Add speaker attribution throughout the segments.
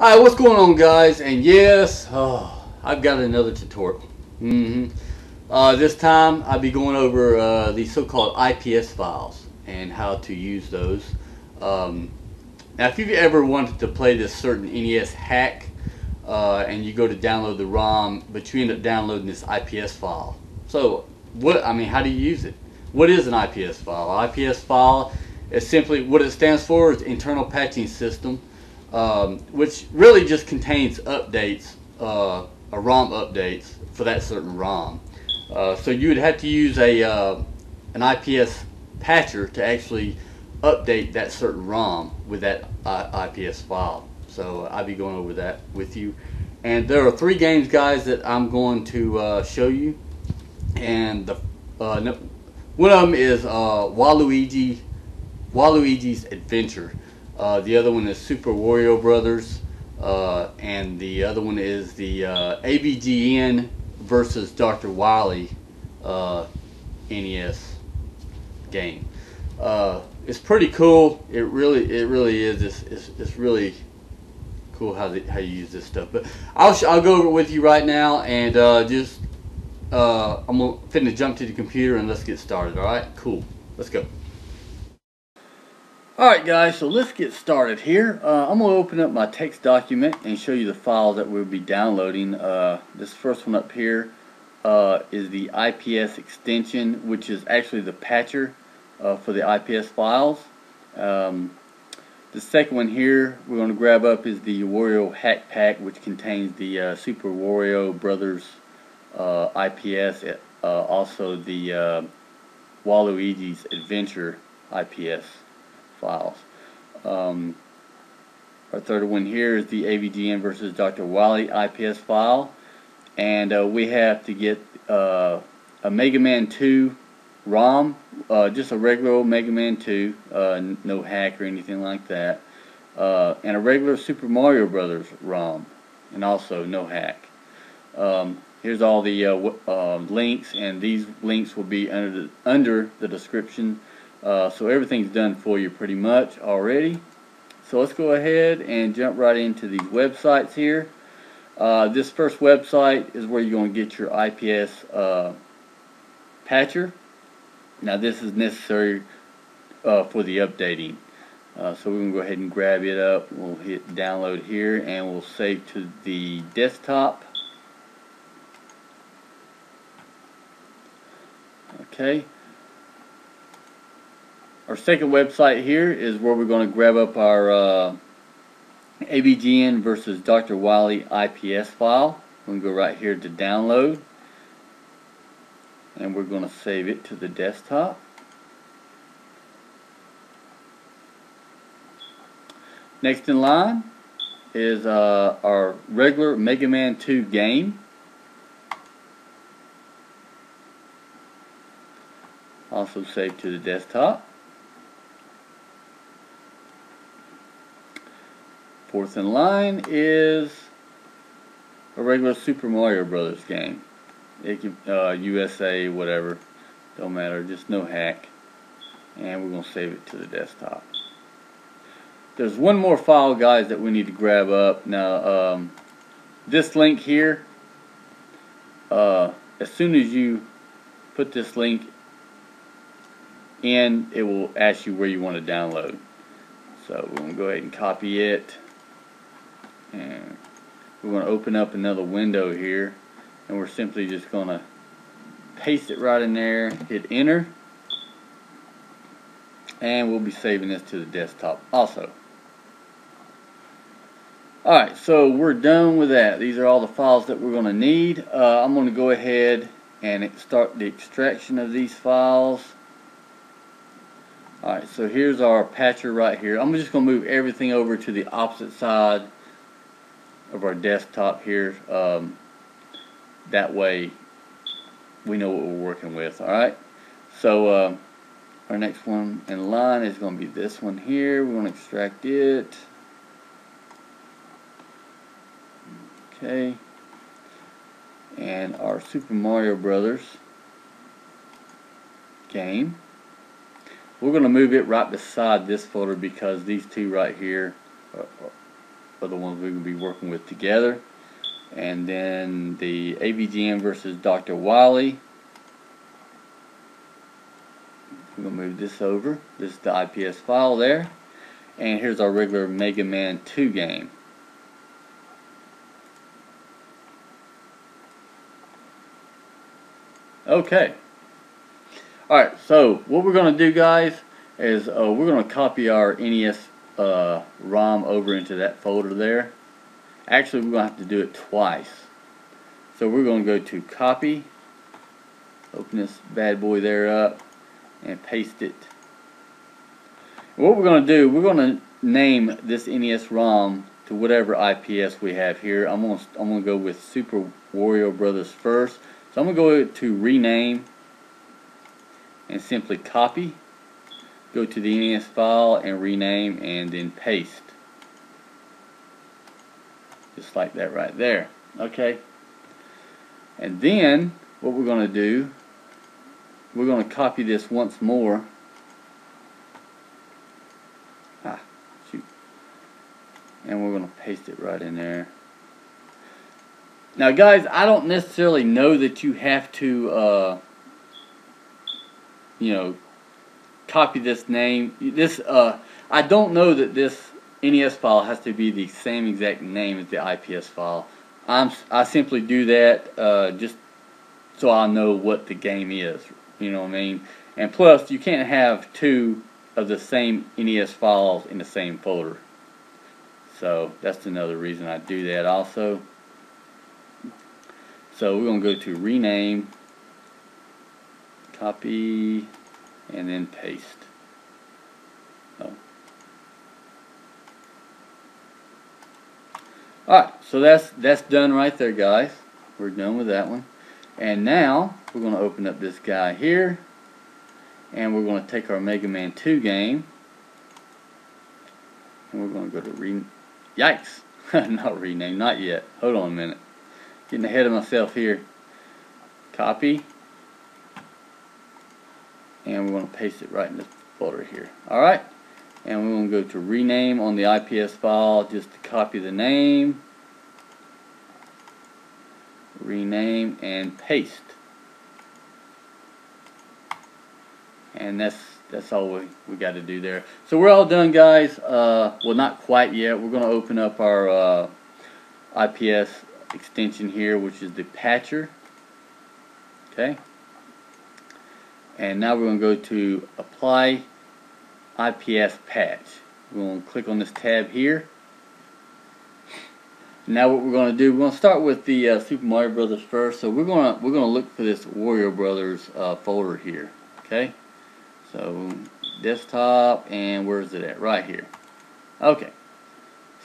Speaker 1: Alright, what's going on guys? And yes, oh, I've got another tutorial. Mm hmm uh, this time I'll be going over uh, the so-called IPS files and how to use those. Um, now if you've ever wanted to play this certain NES hack uh, and you go to download the ROM but you end up downloading this IPS file. So what, I mean how do you use it? What is an IPS file? IPS file is simply, what it stands for is internal patching system um, which really just contains updates, uh, a ROM updates for that certain ROM. Uh, so you would have to use a uh, an IPS patcher to actually update that certain ROM with that IPS file. So I'll be going over that with you. And there are three games, guys, that I'm going to uh, show you. And the uh, one of them is uh, Waluigi, Waluigi's Adventure. Uh, the other one is Super Wario Brothers. Uh, and the other one is the uh, AVGN versus Dr. Wily uh, NES game. Uh, it's pretty cool. It really, it really is. It's, it's, it's really cool how the, how you use this stuff. But I'll I'll go over it with you right now, and uh, just I'm gonna finna jump to the computer and let's get started. All right, cool. Let's go. Alright guys, so let's get started here. Uh, I'm going to open up my text document and show you the files that we'll be downloading. Uh, this first one up here uh, is the IPS extension, which is actually the patcher uh, for the IPS files. Um, the second one here we're going to grab up is the Wario Hack Pack, which contains the uh, Super Wario Brothers uh, IPS, also the Waluigi's Adventure IPS files. Um, our third one here is the AVGN versus Dr. Wily IPS file. And uh, we have to get uh, a Mega Man 2 ROM, uh, just a regular Mega Man 2, uh, no hack or anything like that. Uh, and a regular Super Mario Brothers ROM, and also no hack. Um, here's all the uh, links, and these links will be under the, under the description uh, so everything's done for you pretty much already. So let's go ahead and jump right into these websites here. Uh, this first website is where you're going to get your IPS uh, patcher. Now this is necessary uh, for the updating. Uh, so we're going to go ahead and grab it up. We'll hit download here and we'll save to the desktop. Okay. Our second website here is where we're going to grab up our uh, AVGN versus Dr. Wily IPS file. We're going to go right here to download and we're going to save it to the desktop. Next in line is uh, our regular Mega Man 2 game. Also saved to the desktop. Fourth in line is a regular Super Mario Brothers game. It can, uh, USA, whatever, don't matter, just no hack. And we're going to save it to the desktop. There's one more file, guys, that we need to grab up. Now, um, this link here, uh, as soon as you put this link in, it will ask you where you want to download. So we're going to go ahead and copy it and we're going to open up another window here and we're simply just going to paste it right in there hit enter and we'll be saving this to the desktop also. Alright so we're done with that. These are all the files that we're going to need. Uh, I'm going to go ahead and start the extraction of these files. Alright so here's our patcher right here. I'm just going to move everything over to the opposite side of our desktop here. Um, that way we know what we're working with. Alright, so uh, our next one in line is going to be this one here. We're going to extract it. Okay. And our Super Mario Brothers game. We're going to move it right beside this folder because these two right here are, are the ones we're going to be working with together. And then the AVGN versus Dr. Wily. We're going to move this over. This is the IPS file there. And here's our regular Mega Man 2 game. Okay. Alright, so what we're going to do guys is uh, we're going to copy our NES uh, ROM over into that folder there. Actually, we're going to have to do it twice. So we're going to go to copy, open this bad boy there up, and paste it. what we're going to do, we're going to name this NES ROM to whatever IPS we have here. I'm going to, I'm going to go with Super Wario Brothers first. So I'm going to go to rename and simply copy. Go to the NES file and rename and then paste. Just like that right there. Okay. And then what we're going to do, we're going to copy this once more. Ah, shoot. And we're going to paste it right in there. Now guys, I don't necessarily know that you have to, uh, you know, copy this name. This, uh, I don't know that this NES file has to be the same exact name as the IPS file. I'm, I simply do that uh, just so I know what the game is. You know what I mean? And plus, you can't have two of the same NES files in the same folder. So that's another reason I do that also. So we're going to go to rename, copy, and then paste. Alright, so that's that's done right there guys. We're done with that one. And now we're going to open up this guy here and we're going to take our Mega Man 2 game and we're going to go to re yikes not rename not yet hold on a minute Getting ahead of myself here. Copy. And we're going to paste it right in this folder here. Alright. And we're going to go to rename on the IPS file just to copy the name. Rename and paste. And that's that's all we, we got to do there. So we're all done guys. Uh, well not quite yet. We're going to open up our uh, IPS extension here which is the patcher okay and now we're going to go to apply IPS patch. We're going to click on this tab here. Now what we're going to do we're going to start with the uh, Super Mario Brothers first. So we're going to we're going to look for this Wario Brothers uh, folder here okay? So desktop and where is it at? Right here. Okay.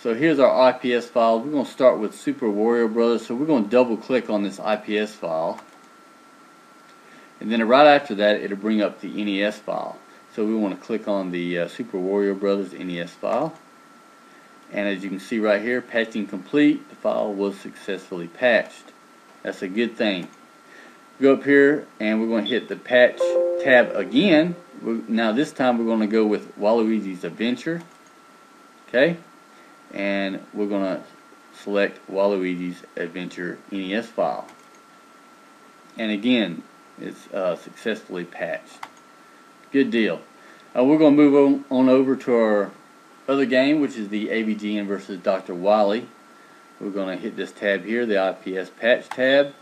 Speaker 1: So here's our IPS file. We're going to start with Super Wario Brothers. So we're going to double click on this IPS file. And then right after that it'll bring up the NES file. So we want to click on the uh, Super Wario Brothers NES file. And as you can see right here, patching complete. The file was successfully patched. That's a good thing. Go up here and we're going to hit the patch tab again. Now this time we're going to go with Waluigi's Adventure. Okay and we're going to select Waluigi's Adventure NES file. And again, it's uh, successfully patched. Good deal. Uh, we're going to move on, on, over to our other game, which is the AVGN versus Dr. Wily. We're going to hit this tab here, the IPS patch tab.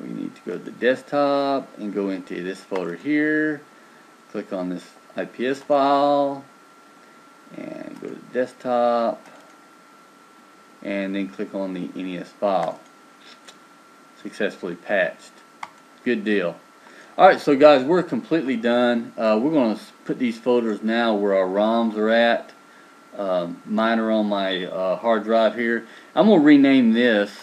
Speaker 1: We need to go to the desktop and go into this folder here. Click on this IPS file and go to desktop and then click on the NES file successfully patched. Good deal. Alright so guys we're completely done. Uh, we're going to put these folders now where our ROMs are at. Um, mine are on my uh, hard drive here. I'm going to rename this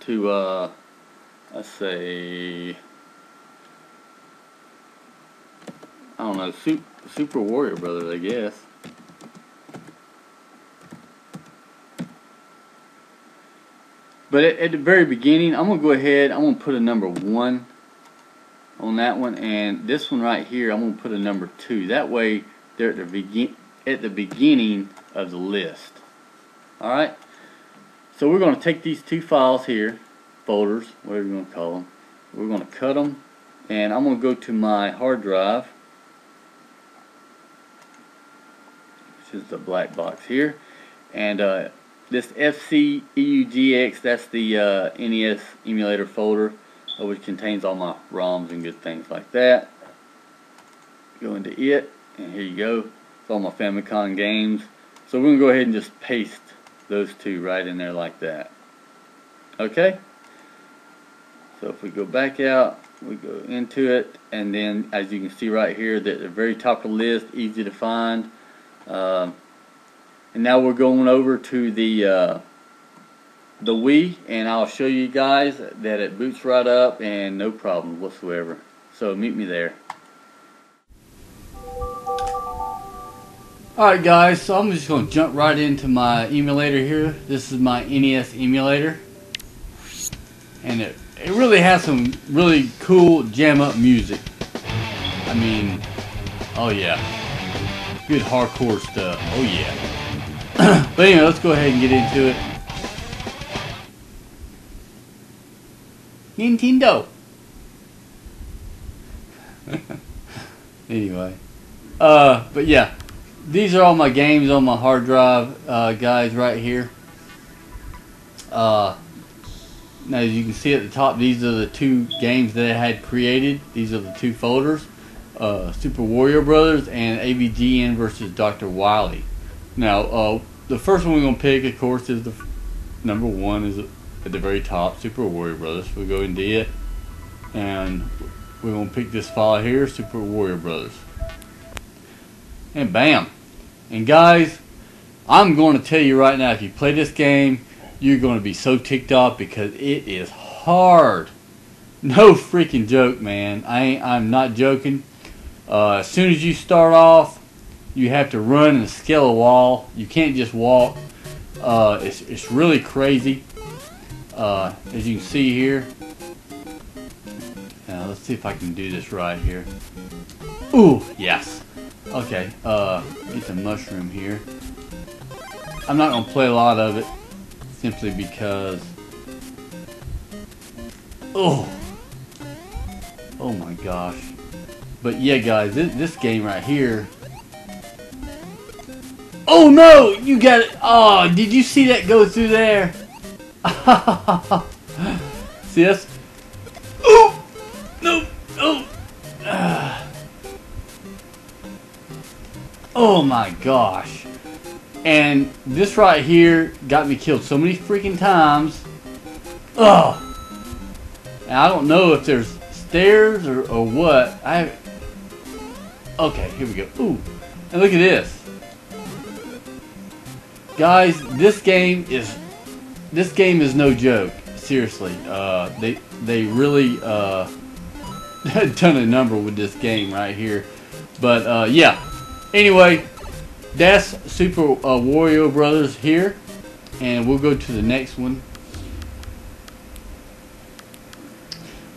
Speaker 1: to uh, let's say I don't know, Super, Wario Brothers, I guess. But at, at, the very beginning, I'm going to go ahead, I'm going to put a number 1 on that one. And this one right here, I'm going to put a number 2. That way, they're at the begin at the beginning of the list. All right. So we're going to take these two files here, folders, whatever you want to call them. We're going to cut them, and I'm going to go to my hard drive, which is the black box here, and uh, this FCEUGX, that's the uh, NES emulator folder, uh, which contains all my ROMs and good things like that. Go into it, and here you go. It's all my Famicom games. So we're going to go ahead and just paste those two right in there like that. Okay? So if we go back out, we go into it, and then as you can see right here, at the very top of the list, easy to find. Um, and now we're going over to the uh, the Wii, and I'll show you guys that it boots right up and no problem whatsoever. So meet me there. Alright guys, so I'm just going to jump right into my emulator here. This is my NES emulator. And it, it really has some really cool jam up music. I mean, oh yeah. Good hardcore stuff. Oh yeah. But anyway, let's go ahead and get into it. Nintendo. anyway. Uh, but yeah these are all my games on my hard drive, uh, guys, right here. Uh, now, as you can see at the top, these are the two games that I had created. These are the two folders. Uh, Super Wario Brothers and AVGN versus Dr. Wily. Now, uh, the first one we're going to pick, of course, is the number one is at the very top, Super Wario Brothers. We go into it, and we're to pick this file here, Super Wario Brothers. And bam, and guys, I'm going to tell you right now, if you play this game, you're going to be so ticked off because it is hard. No freaking joke, man. I ain't, I'm not joking. Uh, as soon as you start off, you have to run and scale a wall. You can't just walk. Uh, it's, it's really crazy. Uh, as you can see here. Now, let's see if I can do this right here. Ooh, yes. Okay, uh, need some mushroom here. I'm not to play a lot of it, simply because... Oh! Oh my gosh. But yeah, guys, this, this game right here... Oh no! You got it! Oh, did you see that go through there? see this? Oh! No! Oh! Oh my gosh. And this right here got me killed so many freaking times. Ugh. And I don't know if there's stairs or, or what. I Okay, here we go. Ooh. And look at this. Guys, this game is this game is no joke. Seriously. Uh they they really uh done a number with this game right here. But uh yeah, Anyway, that's Super uh, Wario Brothers here. And we'll go to the next one.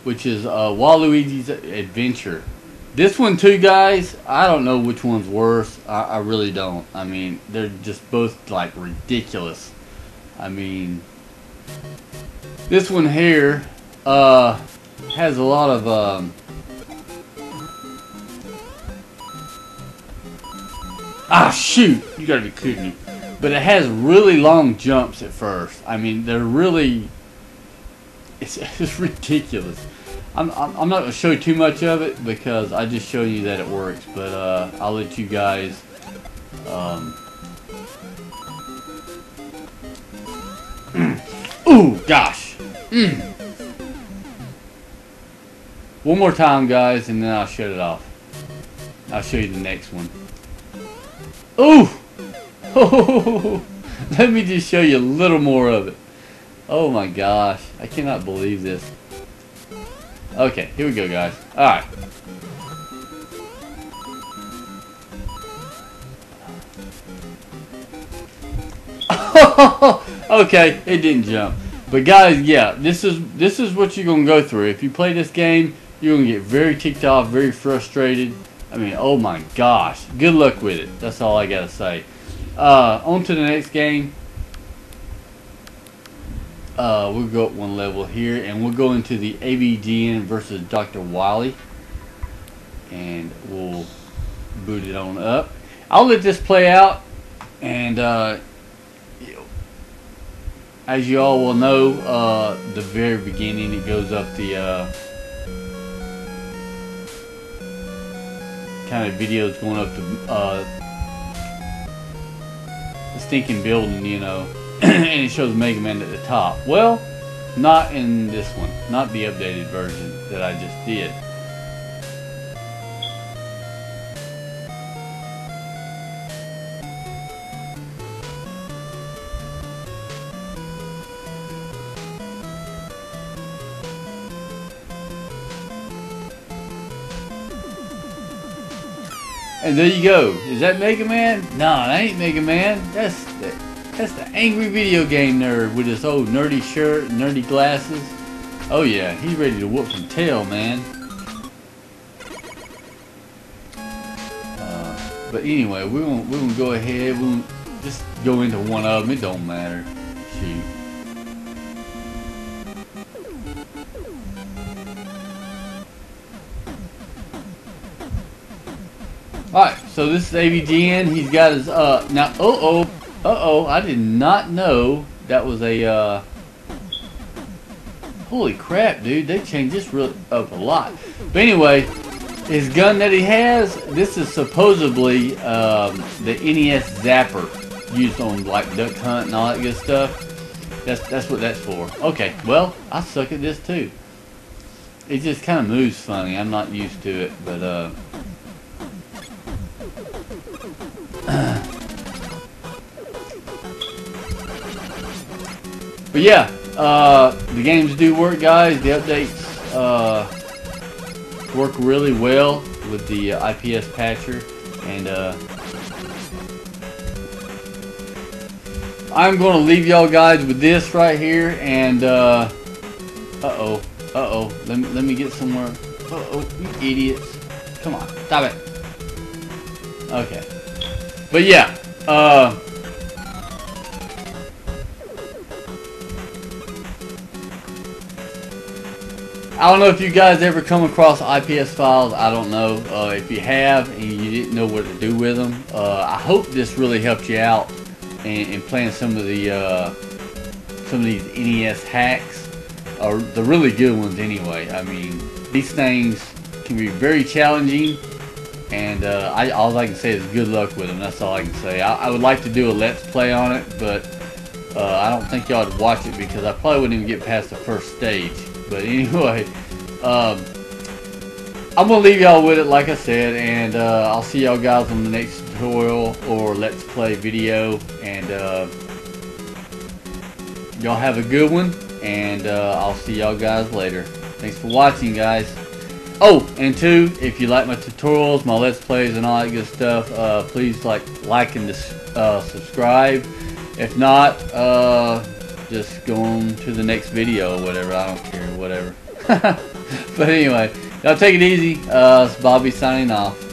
Speaker 1: Which is uh, Waluigi's Adventure. This one too, guys, I don't know which one's worse. I, I really don't. I mean, they're just both like ridiculous. I mean, this one here uh, has a lot of... Um, Ah, shoot! You gotta be kidding me. But it has really long jumps at first. I mean, they're really... It's, it's ridiculous. I'm, I'm, not going to show you too much of it because I just show you that it works. But uh, I'll let you guys... Um, Ooh, gosh. Mm. One more time, guys, and then I'll shut it off. I'll show you the next one. Ooh! Oh, let me just show you a little more of it. Oh my gosh, I cannot believe this. Okay, here we go guys. Alright. okay, it didn't jump. But guys, yeah, this is this is what you're gonna go through. If you play this game, you're gonna get very ticked off, very frustrated. I mean, oh my gosh. Good luck with it. That's all I gotta say. Uh, on to the next game. Uh, we'll go up one level here, and we'll go into the AVGN versus Dr. Wily. And we'll boot it on up. I'll let this play out, and uh, as you all will know, uh, the very beginning it goes up the uh, kind of videos going up to uh, the stinking building, you know, and it shows Mega Man at the top. Well, not in this one, not the updated version that I just did. And there you go. Is that Mega Man? No, that ain't Mega Man. That's that's the angry video game nerd with his old nerdy shirt, nerdy glasses. Oh yeah, he's ready to whoop some tail, man. Uh, but anyway, we're gonna we're gonna go ahead. We'll just go into one of them. It don't matter. Shoot. Alright, so this is AVGN. He's got his, uh, now, uh-oh, uh-oh, I did not know that was a, uh, holy crap, dude, they changed this up a lot. But anyway, his gun that he has, this is supposedly, um, the NES Zapper, used on, like, Duck Hunt and all that good stuff. That's, that's what that's for. Okay, well, I suck at this, too. It just kind of moves funny. I'm not used to it, but, uh, but yeah, uh, the games do work, guys. The updates uh, work really well with the uh, IPS patcher, and uh, I'm going to leave y'all guys with this right here. And uh oh, uh oh, let me let me get somewhere. Uh oh, you idiots! Come on, stop it. Okay. But yeah, uh, I don't know if you guys ever come across IPS files. I don't know. Uh, if you have and you didn't know what to do with them, uh, I hope this really helped you out in, in playing some of the uh, some of these NES hacks, or the really good ones anyway. I mean, these things can be very challenging and uh, I, all I can say is good luck with them. That's all I can say. I, I would like to do a let's play on it, but uh, I don't think y'all would watch it because I probably wouldn't even get past the first stage. But anyway, um, I'm gonna leave y'all with it, like I said, and uh, I'll see y'all guys on the next tutorial or let's play video. And uh, y'all have a good one, and uh, I'll see y'all guys later. Thanks for watching, guys. Oh, and two, if you like my tutorials, my let's plays, and all that good stuff, uh, please like, like, and uh, subscribe. If not, uh, just go on to the next video or whatever. I don't care, whatever. but anyway, y'all take it easy. Uh, it's Bobby signing off.